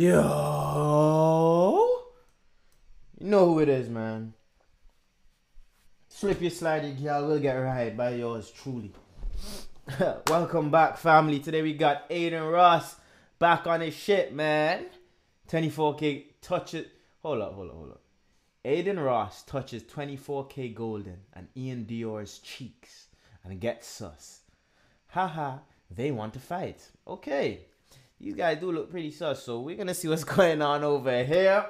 Yo, you know who it is, man. Slip your slidey girl will get right by yours truly. Welcome back, family. Today we got Adin Ross back on his shit, man. 24k touches. Hold up, hold up, hold up. Adin Ross touches 24kGoldn and Iann Dior's cheeks and gets sus. Haha, they want to fight. Okay. These guys do look pretty sus, so we're gonna see what's going on over here.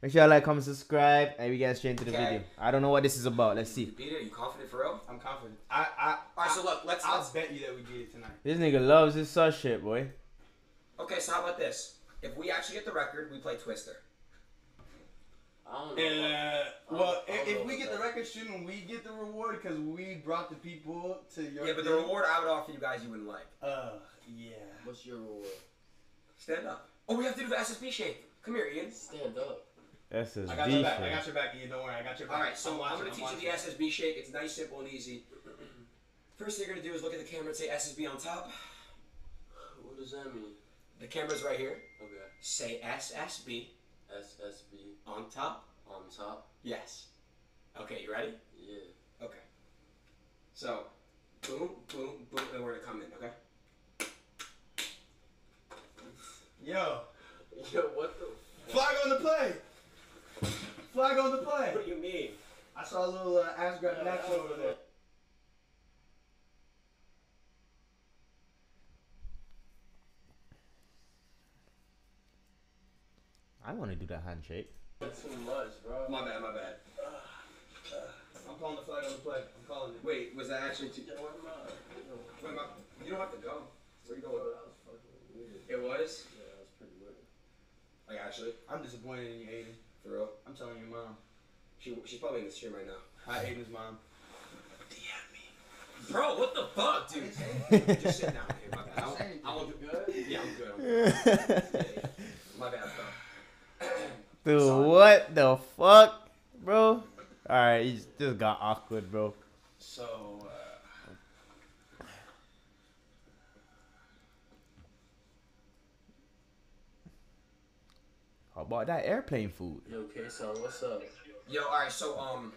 Make sure you like, comment, subscribe, and we get straight into the Okay. video. I don't know what this is about. Let's see. Peter, you confident for real? I'm confident. I, I, All right, so look, let's, I'll let's. bet you that we get it tonight. This nigga loves his sus shit, boy. Okay, so how about this? If we actually get the record, we play Twister. I don't know. Uh, I well, don't if, know if we about get the record, shouldn't we get the reward because we brought the people to your? Yeah, but the reward I would offer you guys, you wouldn't like. Uh, yeah. What's your reward? Stand up. Oh, we have to do the SSB shake. Come here, Iann. Stand up. SSB his I got your back. I got your back, Iann. Don't worry. I got your back. All right, so I'm, watching, gonna teach watching. you the SSB shake. It's nice, simple, and easy. First thing you're gonna do is look at the camera and say SSB on top. What does that mean? The camera's right here. Okay. Say SSB SSB on top. on top. Yes. Okay, you ready? Yeah. Okay. So, boom, boom, boom, and we're gonna come in. Okay. Yo, Yo, what the? flag on the play. Flag on the play. What do you mean? I saw a little uh, ass grabbing action over there. I want to do that handshake. That's too much, bro. My bad, my bad. I'm calling the flag on the play. I'm calling it. Wait, was that actually too? Yo, what am Wait, my, you don't have to go. Where you going? that was fucking weird. It was. Yeah, that was pretty weird. Like actually, I'm disappointed in you, Adin. for real. I'm telling your mom. She she's probably in the stream right now. Hi, Adin's mom. DM me. Bro, what the fuck, dude? Just sit down here. My bad. I, won't- I won't do good? Yeah, I'm good. I'm good. My bad, bro. Dude, Sorry. what the fuck, bro? Alright, he just, just got awkward, bro. So, uh, How about that airplane food? Yo, K-Son, what's up? Yo, all right. So um,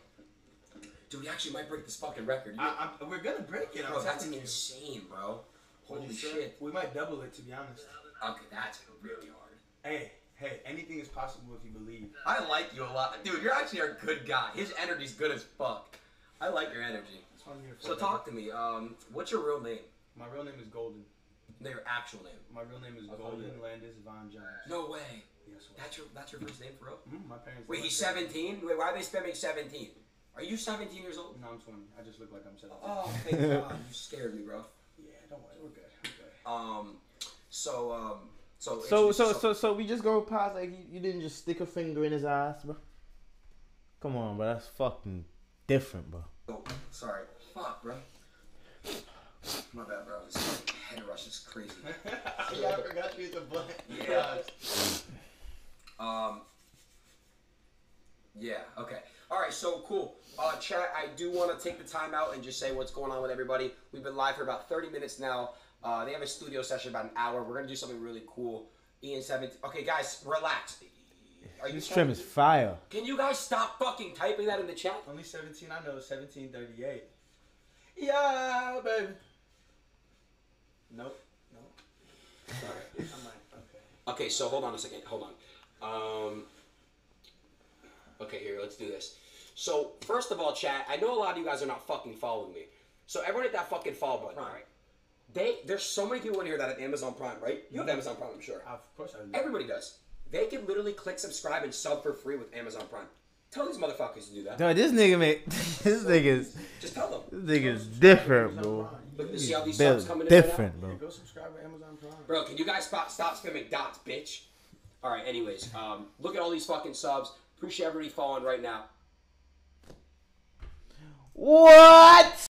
dude, we actually might break this fucking record. You I, I, we're gonna break it. bro, I'm that's telling you. insane, bro. Holy shit. We might double it, to be honest. Okay, that's really hard. Hey, hey, anything is possible if you believe. I like you a lot, dude. You're actually a good guy. His energy's good as fuck. I like your energy. That's what I'm here for. So talk to me. Um, what's your real name? My real name is Golden. No, your actual name. My real name is Golden Landis Von Jones. No way. Yes, what? That's your that's your first name for real? Mm, my parents. Wait, he's 17. Wait, why are they spamming 17? Are you 17 years old? No, I'm 20. I just look like I'm 17. Oh, thank God. You scared me, bro. Yeah, don't worry. We're good. We're good. Um, so um, so So, so, so, so we just go past like you, you didn't just stick a finger in his ass, bro. Come on, bro. That's fucking different, bro. Oh, sorry. Fuck, bro. My bad, bro. This head rush is crazy. yeah, I forgot you hit the button. Yeah. Um. Yeah. Okay. All right. So cool. Uh, chat. I do want to take the time out and just say what's going on with everybody. We've been live for about 30 minutes now. Uh, they have a studio session about an hour. We're gonna do something really cool. Iann 17. Okay, guys, relax. Are you This trim is fire. Can you guys stop fucking typing that in the chat? Only 17. I know. 1738. Yeah, baby. Nope. Nope. Sorry. I might. Okay. Okay, so hold on a second. Hold on. Um. Okay, here, let's do this. So, first of all, chat, I know a lot of you guys are not fucking following me. So, everyone hit that fucking follow button, Prime. alright? They, there's so many people in here that have Amazon Prime, right? You have Amazon Prime, I'm sure. Of course I do. Everybody does. They can literally click subscribe and sub for free with Amazon Prime. Tell these motherfuckers to do that. Dude, this nigga make this nigga's Just tell them. this nigga's different, bro. Look, you see how these subs coming in right now? different, bro. Go subscribe to Amazon Prime. Bro, can you guys stop, stop spamming dots, bitch? All right. Anyways, um, look at all these fucking subs. Appreciate everybody following right now. What?